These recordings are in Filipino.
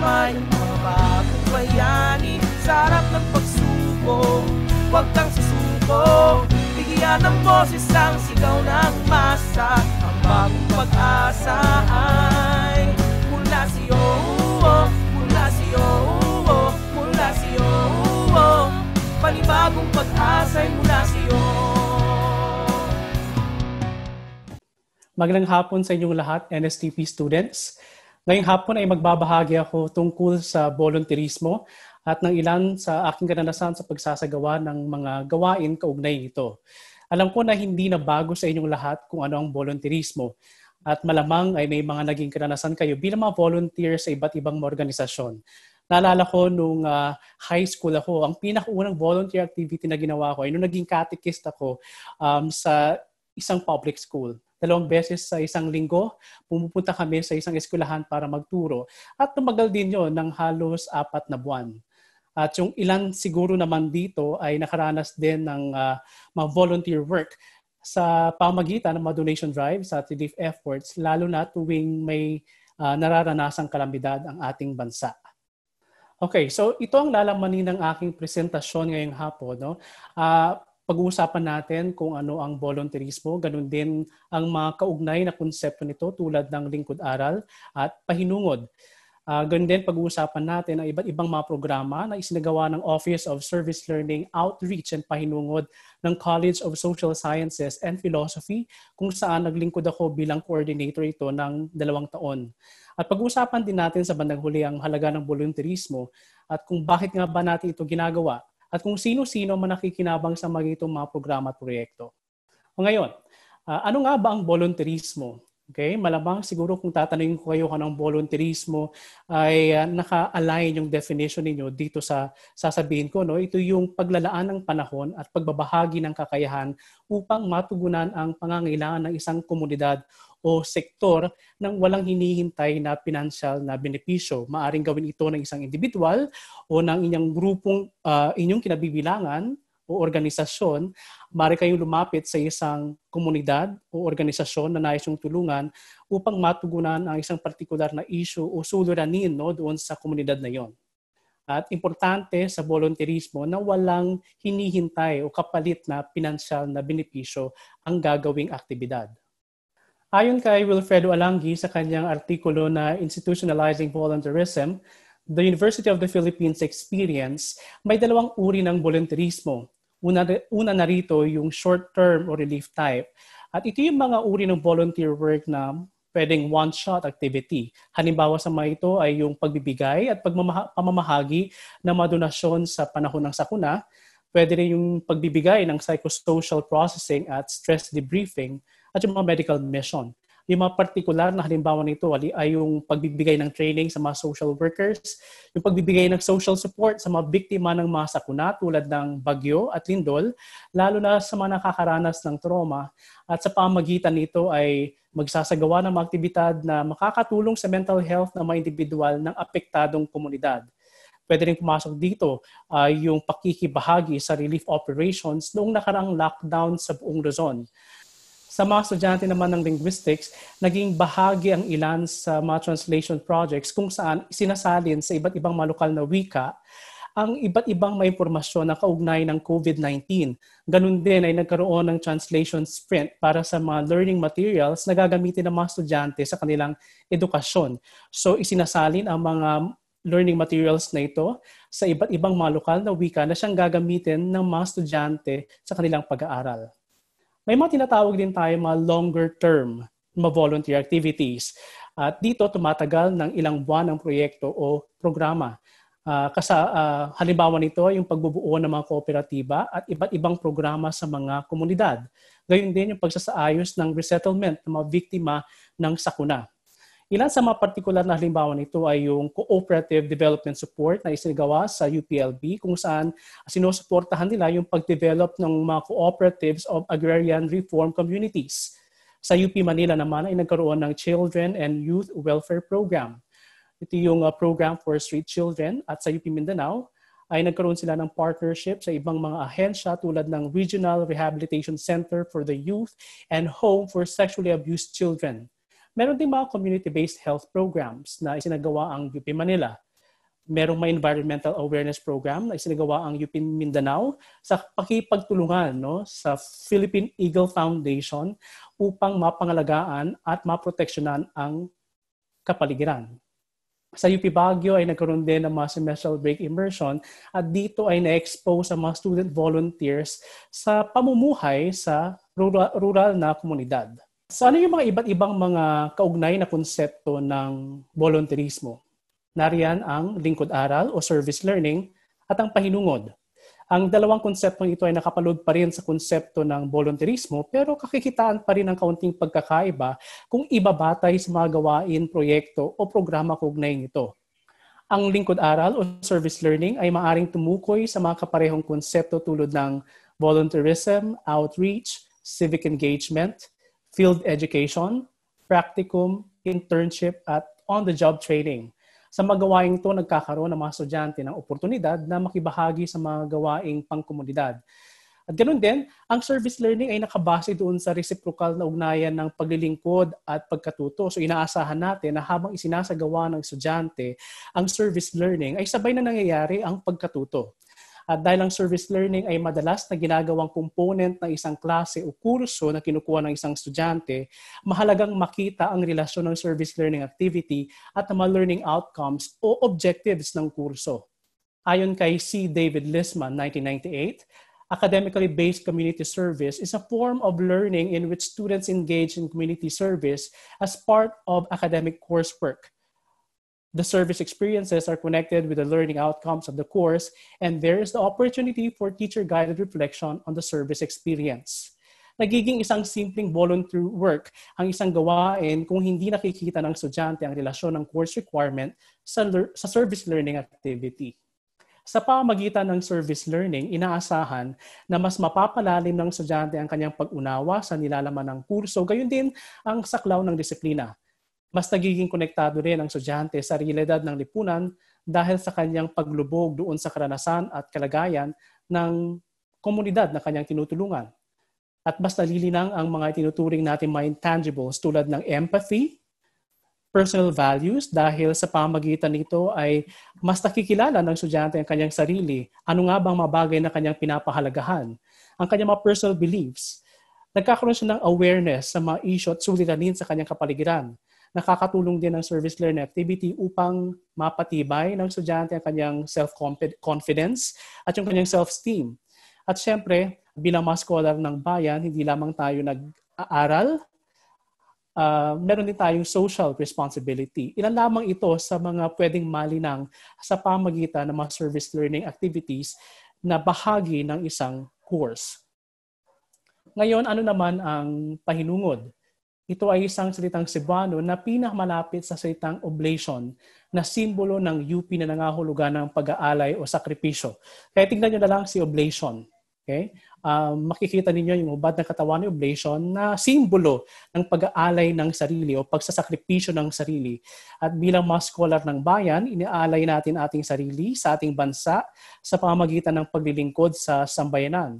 naman ang mga bagong bayani Sa harap ng pagsubok, huwag kang susuko. Bigyan ng boses ang sigaw ng masa. Ang bagong pag-asa ay mula sa iyo. Mula iyo, mula iyo. Panibagong pag-asa ay mula iyo. Magandang hapon sa inyong lahat, NSTP students. Ngayong hapon ay magbabahagi ako tungkol sa volunteerismo at ng ilan sa aking karanasan sa pagsasagawa ng mga gawain kaugnay nito. Alam ko na hindi na bago sa inyong lahat kung ano ang volunteerismo at malamang ay may mga naging karanasan kayo bilang mga volunteer sa iba't ibang organisasyon. Naalala ko nung uh, high school ako, ang pinakaunang volunteer activity na ginawa ko ay nung naging catechist ako um, sa isang public school dalawang beses sa isang linggo, pumupunta kami sa isang eskwelahan para magturo. At tumagal din yon ng halos apat na buwan. At yung ilan siguro naman dito ay nakaranas din ng uh, mga volunteer work sa pamagitan ng mga donation drives at relief efforts, lalo na tuwing may uh, nararanasang kalamidad ang ating bansa. Okay, so ito ang lalamanin ng aking presentasyon ngayong hapon. No? Uh, pag-uusapan natin kung ano ang volunteerismo, ganun din ang mga kaugnay na konsepto nito tulad ng lingkod aral at pahinungod. Uh, ganun din pag-uusapan natin ang iba't ibang mga programa na isinagawa ng Office of Service Learning Outreach and Pahinungod ng College of Social Sciences and Philosophy kung saan naglingkod ako bilang coordinator ito ng dalawang taon. At pag-uusapan din natin sa bandang huli ang halaga ng volunteerismo at kung bakit nga ba natin ito ginagawa at kung sino-sino man nakikinabang sa mga itong mga programa at proyekto. O ngayon, uh, ano nga ba ang volunteerismo? Okay, malamang siguro kung tatanungin ko kayo kanang volunteerismo ay uh, naka-align yung definition ninyo dito sa sasabihin ko no ito yung paglalaan ng panahon at pagbabahagi ng kakayahan upang matugunan ang pangangailangan ng isang komunidad o sektor ng walang hinihintay na financial na benepisyo. Maaring gawin ito ng isang individual o ng inyong grupong uh, inyong kinabibilangan o organisasyon, maaari kayong lumapit sa isang komunidad o organisasyon na nais yung tulungan upang matugunan ang isang partikular na issue o suliranin no, doon sa komunidad na yon. At importante sa volunteerismo na walang hinihintay o kapalit na pinansyal na benepisyo ang gagawing aktibidad. Ayon kay Wilfredo Alangui sa kanyang artikulo na Institutionalizing Volunteerism, The University of the Philippines Experience, may dalawang uri ng volunteerismo. Una, una na rito yung short-term o relief type. At ito yung mga uri ng volunteer work na pwedeng one-shot activity. Halimbawa sa mga ito ay yung pagbibigay at pamamahagi ng mga donasyon sa panahon ng sakuna. Pwede rin yung pagbibigay ng psychosocial processing at stress debriefing at yung mga medical mission. Yung mga particular na halimbawa nito ay yung pagbibigay ng training sa mga social workers, yung pagbibigay ng social support sa mga biktima ng mga sakuna tulad ng bagyo at lindol, lalo na sa mga nakakaranas ng trauma. At sa pamagitan nito ay magsasagawa ng mga aktibidad na makakatulong sa mental health ng mga individual ng apektadong komunidad pwede rin pumasok dito uh, yung pakikibahagi sa relief operations noong nakaraang lockdown sa buong Luzon. Sa mga estudyante naman ng linguistics, naging bahagi ang ilan sa mga translation projects kung saan sinasalin sa iba't ibang mga lokal na wika ang iba't ibang may impormasyon na kaugnay ng COVID-19. Ganun din ay nagkaroon ng translation sprint para sa mga learning materials na gagamitin ng mga estudyante sa kanilang edukasyon. So isinasalin ang mga learning materials na ito sa iba't ibang mga lokal na wika na siyang gagamitin ng mga estudyante sa kanilang pag-aaral. May mga tinatawag din tayo mga longer term mga volunteer activities. At dito tumatagal ng ilang buwan ang proyekto o programa. Uh, kasa, uh, halimbawa nito yung pagbubuo ng mga kooperatiba at iba't ibang programa sa mga komunidad. Gayun din yung pagsasaayos ng resettlement ng mga biktima ng sakuna. Ilan sa mga partikular na halimbawa nito ay yung cooperative development support na isinagawa sa UPLB kung saan sinusuportahan nila yung pag-develop ng mga cooperatives of agrarian reform communities. Sa UP Manila naman ay nagkaroon ng Children and Youth Welfare Program. Ito yung uh, program for street children at sa UP Mindanao ay nagkaroon sila ng partnership sa ibang mga ahensya tulad ng Regional Rehabilitation Center for the Youth and Home for Sexually Abused Children. Meron din mga community-based health programs na isinagawa ang UP Manila. merong may environmental awareness program na isinagawa ang UP Mindanao sa pakipagtulungan no, sa Philippine Eagle Foundation upang mapangalagaan at maproteksyonan ang kapaligiran. Sa UP Baguio ay nagkaroon din ng mga semestral break immersion at dito ay na-expose ang mga student volunteers sa pamumuhay sa rural, rural na komunidad. So ano yung mga iba't ibang mga kaugnay na konsepto ng volunteerismo? Nariyan ang lingkod aral o service learning at ang pahinungod. Ang dalawang konseptong ito ay nakapalod pa rin sa konsepto ng volunteerismo pero kakikitaan pa rin ang kaunting pagkakaiba kung ibabatay sa mga gawain, proyekto o programa kaugnay nito. Ang lingkod aral o service learning ay maaring tumukoy sa mga kaparehong konsepto tulad ng volunteerism, outreach, civic engagement, field education, practicum, internship, at on-the-job training. Sa magawaing ito, nagkakaroon ng mga estudyante ng oportunidad na makibahagi sa mga gawaing pangkomunidad. At ganoon din, ang service learning ay nakabase doon sa reciprocal na ugnayan ng paglilingkod at pagkatuto. So inaasahan natin na habang isinasagawa ng estudyante ang service learning ay sabay na nangyayari ang pagkatuto. At dahil ang service learning ay madalas na ginagawang component ng isang klase o kurso na kinukuha ng isang estudyante, mahalagang makita ang relasyon ng service learning activity at mga learning outcomes o objectives ng kurso. Ayon kay C. David Lisman, 1998, academically based community service is a form of learning in which students engage in community service as part of academic coursework The service experiences are connected with the learning outcomes of the course, and there is the opportunity for teacher-guided reflection on the service experience. Nagiging isang simpleng volunteer work ang isang gawain kung hindi nakikita ng estudyante ang relasyon ng course requirement sa, sa service learning activity. Sa pamagitan ng service learning, inaasahan na mas mapapalalim ng estudyante ang kanyang pag-unawa sa nilalaman ng kurso, gayon din ang saklaw ng disiplina mas nagiging konektado rin ang estudyante sa realidad ng lipunan dahil sa kanyang paglubog doon sa karanasan at kalagayan ng komunidad na kanyang tinutulungan. At mas nalilinang ang mga tinuturing natin mga intangibles tulad ng empathy, personal values dahil sa pamagitan nito ay mas nakikilala ng estudyante ang kanyang sarili. Ano nga bang mabagay na kanyang pinapahalagahan? Ang kanyang mga personal beliefs. Nagkakaroon siya ng awareness sa mga issue at suliranin sa kanyang kapaligiran nakakatulong din ang service learning activity upang mapatibay ng estudyante ang kanyang self-confidence at yung kanyang self-esteem. At syempre, bilang mga scholar ng bayan, hindi lamang tayo nag-aaral, uh, meron din tayong social responsibility. Ilan lamang ito sa mga pwedeng malinang sa pamagitan ng mga service learning activities na bahagi ng isang course. Ngayon, ano naman ang pahinungod? Ito ay isang salitang Cebuano na pinakamalapit sa salitang oblation na simbolo ng UP na nangahulugan ng pag-aalay o sakripisyo. Kaya tingnan nyo na lang si oblation. Okay? Um, makikita ninyo yung ubad ng katawan ni oblation na simbolo ng pag-aalay ng sarili o pagsasakripisyo ng sarili. At bilang mga scholar ng bayan, iniaalay natin ating sarili sa ating bansa sa pamamagitan ng paglilingkod sa sambayanan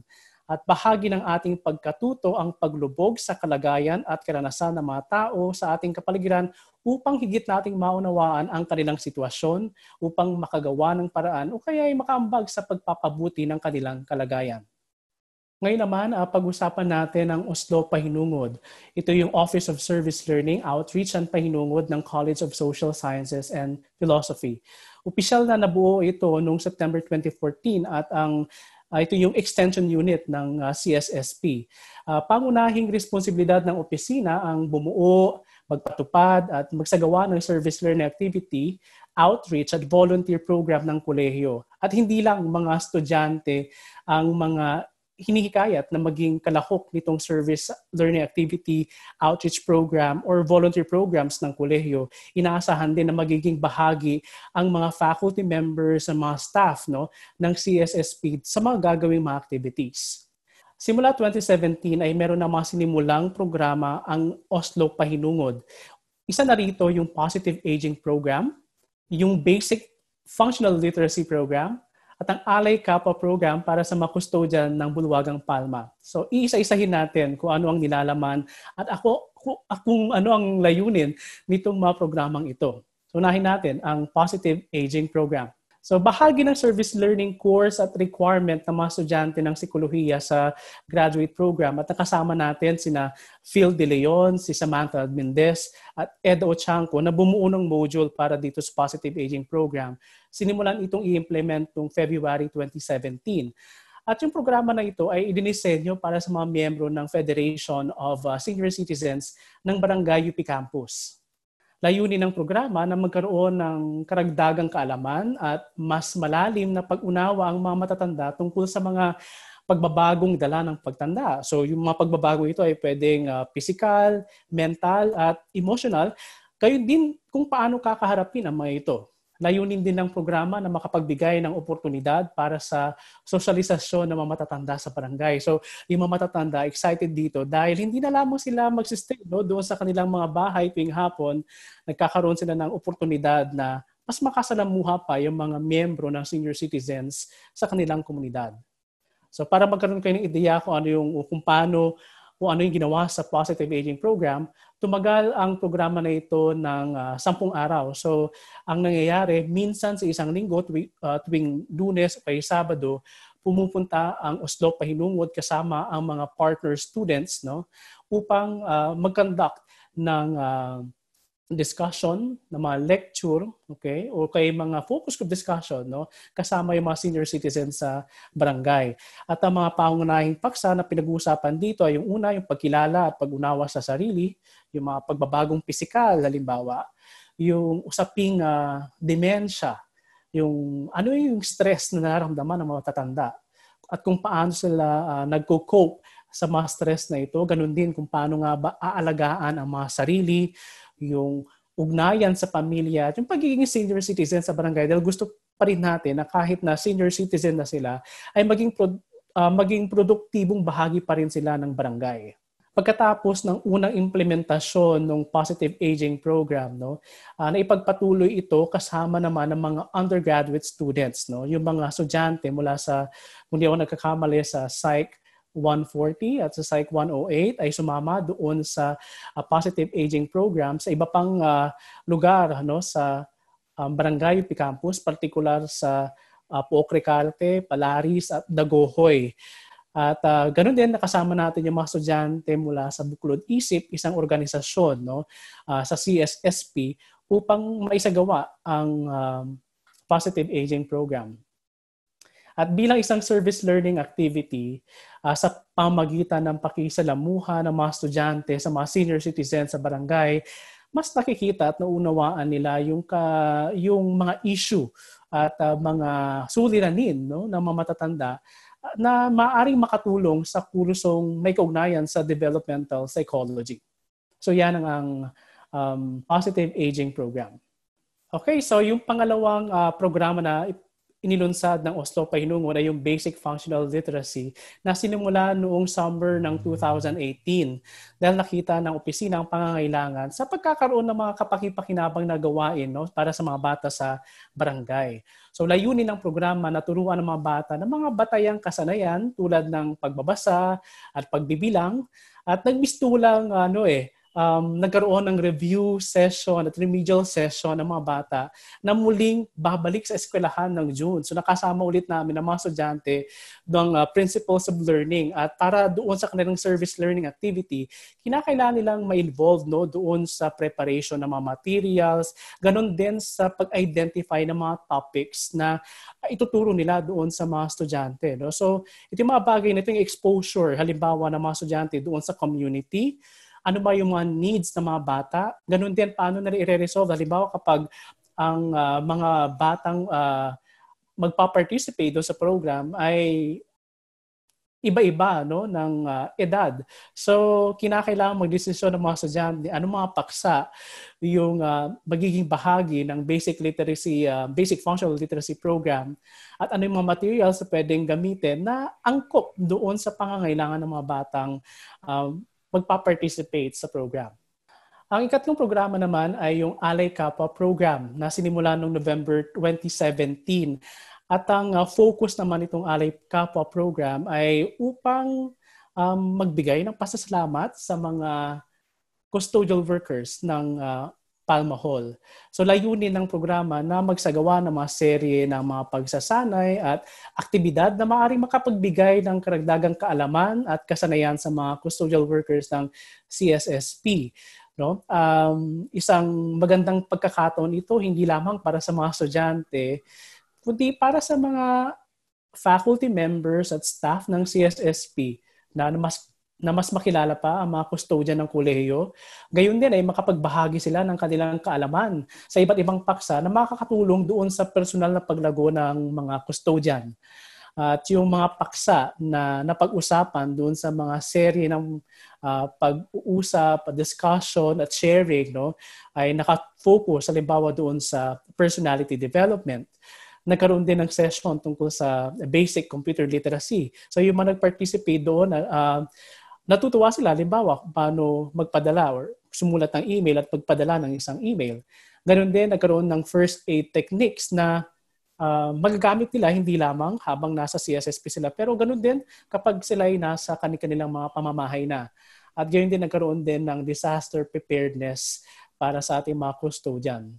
at bahagi ng ating pagkatuto ang paglubog sa kalagayan at karanasan ng mga tao sa ating kapaligiran upang higit nating maunawaan ang kanilang sitwasyon upang makagawa ng paraan o kaya ay makaambag sa pagpapabuti ng kanilang kalagayan. Ngayon naman, uh, pag-usapan natin ang Oslo Pahinungod. Ito yung Office of Service Learning, Outreach and Pahinungod ng College of Social Sciences and Philosophy. Opisyal na nabuo ito noong September 2014 at ang Uh, ito yung extension unit ng uh, ah, CSSP. Uh, ah, pangunahing responsibilidad ng opisina ang bumuo, magpatupad at magsagawa ng service learning activity, outreach at volunteer program ng kolehiyo. At hindi lang mga estudyante ang mga hinihikayat na maging kalahok nitong service learning activity, outreach program, or volunteer programs ng kolehiyo. Inaasahan din na magiging bahagi ang mga faculty members sa mga staff no, ng CSSP sa mga gagawing mga activities. Simula 2017 ay meron na mga sinimulang programa ang Oslo Pahinungod. Isa na rito yung Positive Aging Program, yung Basic Functional Literacy Program, at ang Alay Kappa program para sa mga custodian ng Bulwagang Palma. So, iisa-isahin natin kung ano ang nilalaman at ako kung, kung ano ang layunin nitong mga programang ito. So, unahin natin ang Positive Aging Program. So bahagi ng service learning course at requirement ng mga estudyante ng psikolohiya sa graduate program at nakasama natin sina Phil De Leon, si Samantha Mendez at Ed Ochanko na bumuo ng module para dito sa Positive Aging Program. Sinimulan itong i-implement noong February 2017. At yung programa na ito ay idinisenyo para sa mga miyembro ng Federation of uh, Senior Citizens ng Barangay UP Campus layunin ng programa na magkaroon ng karagdagang kaalaman at mas malalim na pag-unawa ang mga matatanda tungkol sa mga pagbabagong dala ng pagtanda. So yung mga pagbabago ito ay pwedeng uh, physical, mental at emotional. Kayo din kung paano kakaharapin ang mga ito. Layunin din ng programa na makapagbigay ng oportunidad para sa sosyalisasyon ng mga matatanda sa barangay. So, yung mga matatanda excited dito dahil hindi na lamang sila magsistay no, doon sa kanilang mga bahay tuwing hapon, nagkakaroon sila ng oportunidad na mas makasalamuha pa yung mga miyembro ng senior citizens sa kanilang komunidad. So para magkaroon kayo ng ideya kung ano yung kung paano kung ano yung ginawa sa Positive Aging Program, tumagal ang programa na ito ng uh, sampung araw. So, ang nangyayari, minsan sa isang linggo, tuwing, uh, tuwing lunes o Sabado, pumupunta ang Oslo Pahinungod kasama ang mga partner students no, upang uh, mag-conduct ng uh, discussion, na mga lecture, okay, o kay mga focus group discussion, no, kasama yung mga senior citizens sa barangay. At ang mga pangunahing paksa na pinag-uusapan dito ay yung una, yung pagkilala at pag-unawa sa sarili, yung mga pagbabagong pisikal, halimbawa, yung usaping uh, demensya, yung ano yung stress na nararamdaman ng mga tatanda at kung paano sila uh, nagko-cope sa mga stress na ito. Ganun din kung paano nga ba aalagaan ang mga sarili, yung ugnayan sa pamilya yung pagiging senior citizen sa barangay dahil gusto pa rin natin na kahit na senior citizen na sila ay maging pro, uh, maging produktibong bahagi pa rin sila ng barangay. Pagkatapos ng unang implementasyon ng Positive Aging Program, no, uh, naipagpatuloy ito kasama naman ng mga undergraduate students, no, yung mga estudyante mula sa, kung di ako nagkakamali, sa Psych 140 at sa Psych 108 ay sumama doon sa uh, positive aging program sa iba pang uh, lugar no sa um, Barangay UP Campus, particular sa uh, Pook Recarte, Palaris at Dagohoy. At uh, ganun din nakasama natin yung mga estudyante mula sa Buklod Isip, isang organisasyon no uh, sa CSSP upang maisagawa ang um, positive aging program. At bilang isang service learning activity, uh, sa pamagitan ng pakisalamuha ng mga estudyante sa mga senior citizens sa barangay, mas nakikita at naunawaan nila yung ka, yung mga issue at uh, mga suliranin no ng mga matatanda na maaring makatulong sa kursong may kaugnayan sa developmental psychology. So yan ang, ang um, positive aging program. Okay, so yung pangalawang uh, programa na inilunsad ng Oslo Pahinungon ay yung Basic Functional Literacy na sinimula noong summer ng 2018 dahil nakita ng opisina ang pangangailangan sa pagkakaroon ng mga kapakipakinabang na gawain no, para sa mga bata sa barangay. So layunin ng programa na turuan ng mga bata ng mga batayang kasanayan tulad ng pagbabasa at pagbibilang at nagmistulang ano eh um, nagkaroon ng review session at remedial session ng mga bata na muling babalik sa eskwelahan ng June. So nakasama ulit namin ang mga estudyante ng uh, principles of learning at para doon sa kanilang service learning activity, kinakailangan nilang ma-involve no, doon sa preparation ng mga materials, ganun din sa pag-identify ng mga topics na ituturo nila doon sa mga estudyante. No? So ito yung mga bagay na ito yung exposure, halimbawa ng mga estudyante doon sa community, ano ba yung mga needs ng mga bata. Ganun din, paano na i-resolve. Halimbawa, kapag ang uh, mga batang uh, magpa-participate sa program ay iba-iba no ng uh, edad. So kinakailangan magdesisyon ng mga estudyante ano mga paksa yung uh, magiging bahagi ng basic literacy uh, basic functional literacy program at ano yung mga materials na pwedeng gamitin na angkop doon sa pangangailangan ng mga batang um, magpa-participate sa program. Ang ikatlong programa naman ay yung Alay Kapwa program na sinimula noong November 2017. At ang uh, focus naman itong Alay Kapwa program ay upang um, magbigay ng pasasalamat sa mga custodial workers ng uh, Palma Hall. So layunin ng programa na magsagawa ng mga serye ng mga pagsasanay at aktibidad na maaaring makapagbigay ng karagdagang kaalaman at kasanayan sa mga custodial workers ng CSSP. No? Um, isang magandang pagkakataon ito hindi lamang para sa mga estudyante, kundi para sa mga faculty members at staff ng CSSP na mas na mas makilala pa ang mga custodian ng kolehiyo. Gayon din ay makapagbahagi sila ng kanilang kaalaman sa iba't ibang paksa na makakatulong doon sa personal na paglago ng mga custodian. At yung mga paksa na napag-usapan doon sa mga serye ng uh, pag-uusap, discussion at sharing no, ay nakafocus halimbawa doon sa personality development nagkaroon din ng session tungkol sa basic computer literacy. So yung mga nag-participate doon, uh, natutuwa sila, limbawa, paano magpadala or sumulat ng email at pagpadala ng isang email. Ganon din, nagkaroon ng first aid techniques na uh, magagamit nila hindi lamang habang nasa CSSP sila, pero ganon din kapag sila ay nasa kanilang mga pamamahay na. At gayon din, nagkaroon din ng disaster preparedness para sa ating mga custodian.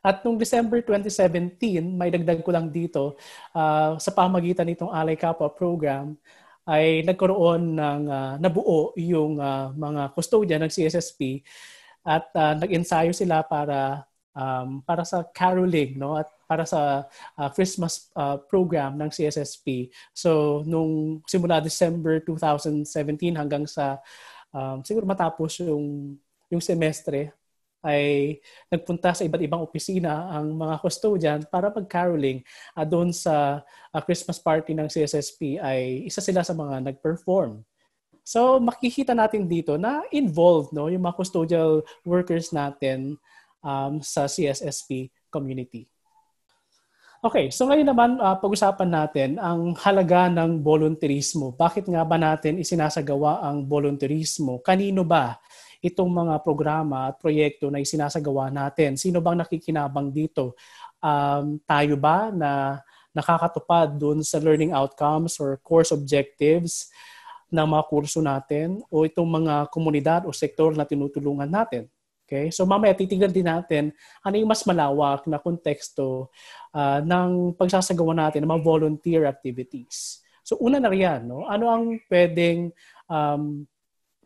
At noong December 2017, may dagdag ko lang dito, uh, sa pamagitan nitong Alay Kapwa program, ay nagkaroon ng uh, nabuo yung uh, mga custodian ng CSSP at uh, nag-ensayo sila para um, para sa caroling no at para sa uh, Christmas uh, program ng CSSP. So nung simula December 2017 hanggang sa um, siguro matapos yung yung semestre ay nagpunta sa iba't ibang opisina ang mga custodian para mag-caroling uh, doon sa uh, Christmas party ng CSSP ay isa sila sa mga nag-perform. So makikita natin dito na involved no yung mga custodial workers natin um, sa CSSP community. Okay, so ngayon naman uh, pag-usapan natin ang halaga ng volunteerismo. Bakit nga ba natin isinasagawa ang volunteerismo? Kanino ba itong mga programa at proyekto na isinasagawa natin? Sino bang nakikinabang dito? Um, tayo ba na nakakatupad dun sa learning outcomes or course objectives ng mga kurso natin o itong mga komunidad o sektor na tinutulungan natin? Okay? So mamaya titignan din natin ano yung mas malawak na konteksto uh, ng pagsasagawa natin ng mga volunteer activities. So una na riyan, no? ano ang pwedeng um,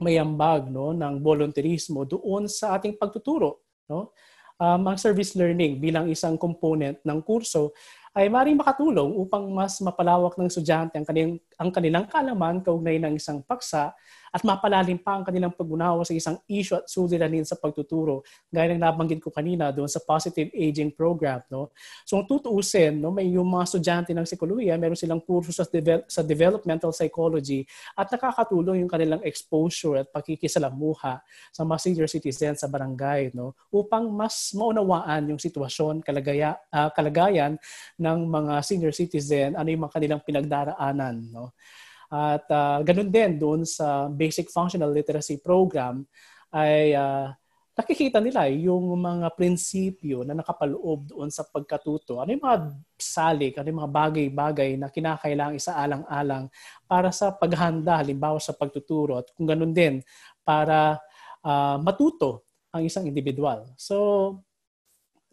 may ambag no ng volunteerismo doon sa ating pagtuturo no? Um, ang service learning bilang isang component ng kurso ay maaaring makatulong upang mas mapalawak ng estudyante ang kanilang, ang kanilang kalaman kaugnay ng isang paksa at mapalalim pa ang kanilang pag-unawa sa isang issue at suliranin sa pagtuturo. Gaya ng nabanggit ko kanina doon sa positive aging program. No? So kung tutuusin, no, may yung mga estudyante ng psikolohiya, meron silang kurso sa, devel- sa developmental psychology at nakakatulong yung kanilang exposure at pakikisalamuha sa mga senior citizens sa barangay no? upang mas maunawaan yung sitwasyon, kalagaya, uh, kalagayan ng mga senior citizen, ano yung mga kanilang pinagdaraanan. No? At uh, ganun din doon sa Basic Functional Literacy Program ay uh, nakikita nila yung mga prinsipyo na nakapaloob doon sa pagkatuto. Ano yung mga salik, ano yung mga bagay-bagay na kinakailangan isaalang-alang para sa paghanda, halimbawa sa pagtuturo at kung ganun din para uh, matuto ang isang individual. So,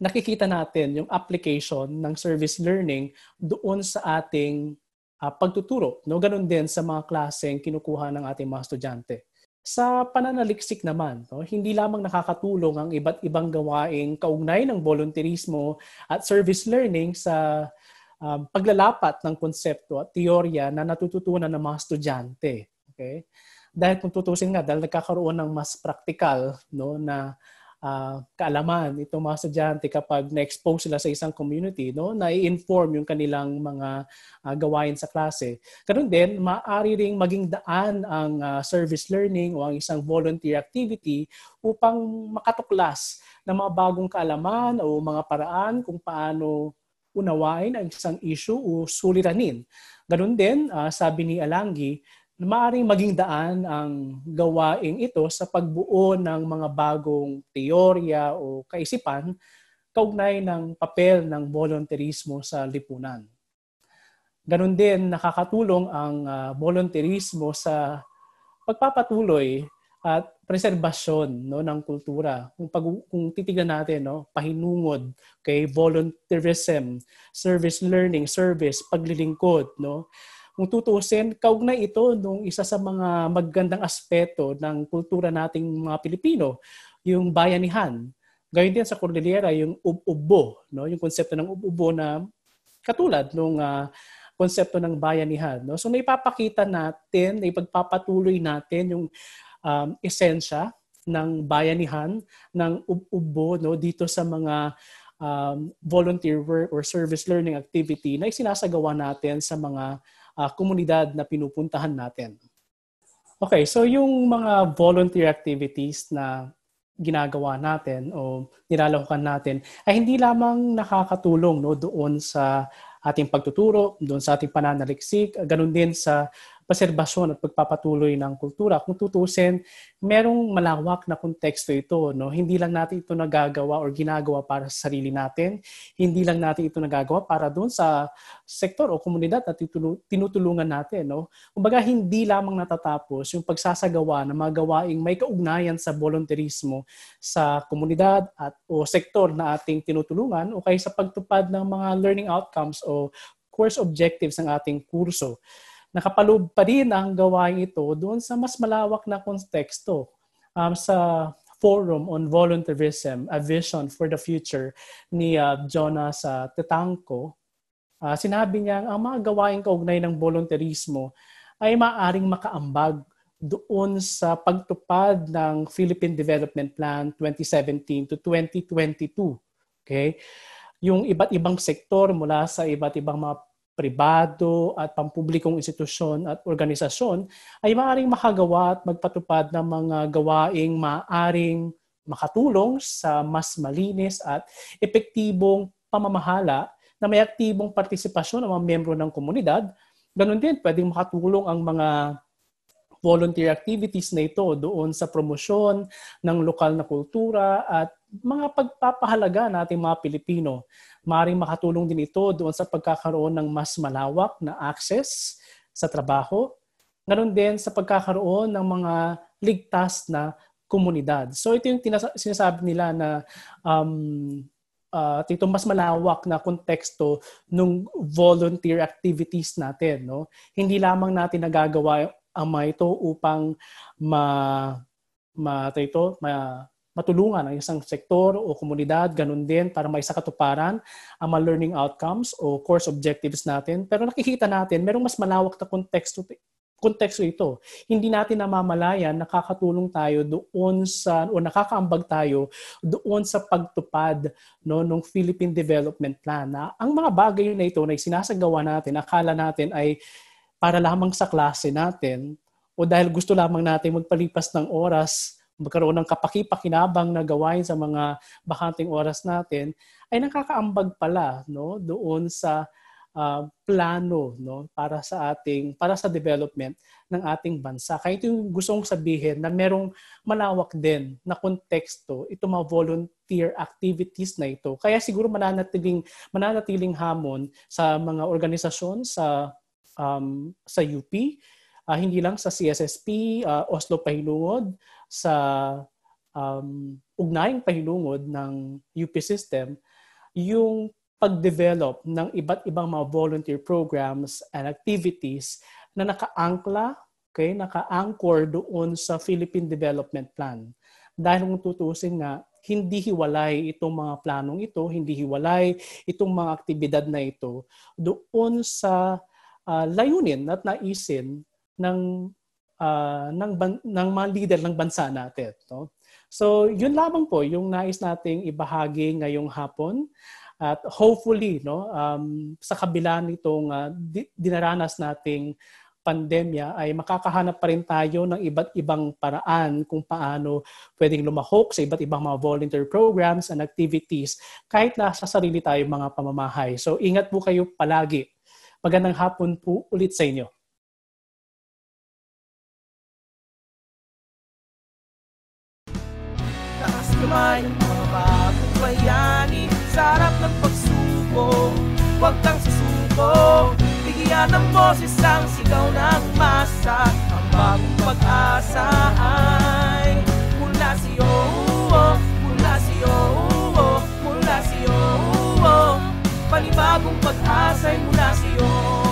nakikita natin yung application ng service learning doon sa ating uh, pagtuturo. No? Ganun din sa mga klaseng kinukuha ng ating mga estudyante. Sa pananaliksik naman, no, hindi lamang nakakatulong ang iba't ibang gawaing kaugnay ng volunteerismo at service learning sa um, paglalapat ng konsepto at teorya na natututunan ng mga estudyante. Okay? Dahil kung tutusin nga, dahil nagkakaroon ng mas practical no, na uh, kaalaman itong mga estudyante kapag na-expose sila sa isang community, no, na-inform yung kanilang mga uh, gawain sa klase. Ganun din, maaari ring maging daan ang uh, service learning o ang isang volunteer activity upang makatuklas ng mga bagong kaalaman o mga paraan kung paano unawain ang isang issue o suliranin. Ganun din, uh, sabi ni Alangi, na maaaring maging daan ang gawaing ito sa pagbuo ng mga bagong teorya o kaisipan kaugnay ng papel ng volunteerismo sa lipunan. Ganon din nakakatulong ang uh, volunteerismo sa pagpapatuloy at preserbasyon no ng kultura. Kung pag kung titingnan natin no, pahinungod, okay, volunteerism, service learning, service, paglilingkod, no. Kung tutusin, kaugnay ito nung isa sa mga magandang aspeto ng kultura nating mga Pilipino, yung bayanihan. Gayon din sa Cordillera, yung ubo, no, yung konsepto ng ubo na katulad nung uh, konsepto ng bayanihan. No? So naipapakita natin, ipagpapatuloy natin yung um, esensya ng bayanihan, ng ubo no? dito sa mga um, volunteer work or service learning activity na isinasagawa natin sa mga uh, komunidad na pinupuntahan natin. Okay, so yung mga volunteer activities na ginagawa natin o nilalahukan natin ay hindi lamang nakakatulong no doon sa ating pagtuturo, doon sa ating pananaliksik, ganun din sa preserbasyon at pagpapatuloy ng kultura. Kung tutusin, merong malawak na konteksto ito. No? Hindi lang natin ito nagagawa or ginagawa para sa sarili natin. Hindi lang natin ito nagagawa para doon sa sektor o komunidad na tinutulungan natin. No? Kumbaga, hindi lamang natatapos yung pagsasagawa ng mga gawaing may kaugnayan sa volunteerismo sa komunidad at o sektor na ating tinutulungan o kaya sa pagtupad ng mga learning outcomes o course objectives ng ating kurso nakapaloob pa rin ang gawain ito doon sa mas malawak na konteksto um, sa Forum on Volunteerism, A Vision for the Future ni uh, Jonas uh, Tetangco. Uh, sinabi niya ang mga gawain kaugnay ng volunteerismo ay maaring makaambag doon sa pagtupad ng Philippine Development Plan 2017 to 2022. Okay? Yung iba't ibang sektor mula sa iba't ibang mga pribado at pampublikong institusyon at organisasyon ay maaaring makagawa at magpatupad ng mga gawaing maaaring makatulong sa mas malinis at epektibong pamamahala na may aktibong partisipasyon ng mga miyembro ng komunidad. Ganon din, pwedeng makatulong ang mga volunteer activities na ito doon sa promosyon ng lokal na kultura at mga pagpapahalaga nating mga Pilipino Maring makatulong din ito doon sa pagkakaroon ng mas malawak na access sa trabaho. Ngayon din sa pagkakaroon ng mga ligtas na komunidad. So ito yung tinas- sinasabi nila na um, uh, ito mas malawak na konteksto ng volunteer activities natin. No? Hindi lamang natin nagagawa ang mga ito upang ma, ma, ito, ma, matulungan ang isang sektor o komunidad, ganun din para may sakatuparan ang mga learning outcomes o course objectives natin. Pero nakikita natin, merong mas malawak na konteksto konteksto ito. Hindi natin namamalayan, nakakatulong tayo doon sa, o nakakaambag tayo doon sa pagtupad no, ng Philippine Development Plan. Na ang mga bagay na ito na sinasagawa natin, akala natin ay para lamang sa klase natin o dahil gusto lamang natin magpalipas ng oras magkaroon ng kapakipakinabang na gawain sa mga bakanting oras natin, ay nakakaambag pala no, doon sa uh, plano no, para sa ating para sa development ng ating bansa. Kaya ito yung gusto kong sabihin na merong malawak din na konteksto itong mga volunteer activities na ito. Kaya siguro mananatiling mananatiling hamon sa mga organisasyon sa um, sa UP, uh, ah, hindi lang sa CSSP, uh, ah, Oslo Pahinungod, sa um, ugnayang pahinungod ng UP system, yung pag-develop ng iba't ibang mga volunteer programs and activities na naka-angkla, okay, naka-anchor doon sa Philippine Development Plan. Dahil kung tutusin nga, hindi hiwalay itong mga planong ito, hindi hiwalay itong mga aktibidad na ito doon sa uh, layunin at naisin ng uh, ng, ban- ng mga leader ng bansa natin. No? So, yun lamang po yung nais nating ibahagi ngayong hapon. At hopefully, no, um, sa kabila nitong uh, dinaranas nating pandemya ay makakahanap pa rin tayo ng iba't ibang paraan kung paano pwedeng lumahok sa iba't ibang mga volunteer programs and activities kahit na sa sarili tayo mga pamamahay. So ingat po kayo palagi. Magandang hapon po ulit sa inyo. Taas kamay ang mga Sarap ng pagsuko, huwag kang susuko Bigyan ng boses ang sigaw ng masa Ang bagong pag-asa ay mula sa'yo, mula sa'yo, mula sa'yo Panibagong pag-asa'y mula 我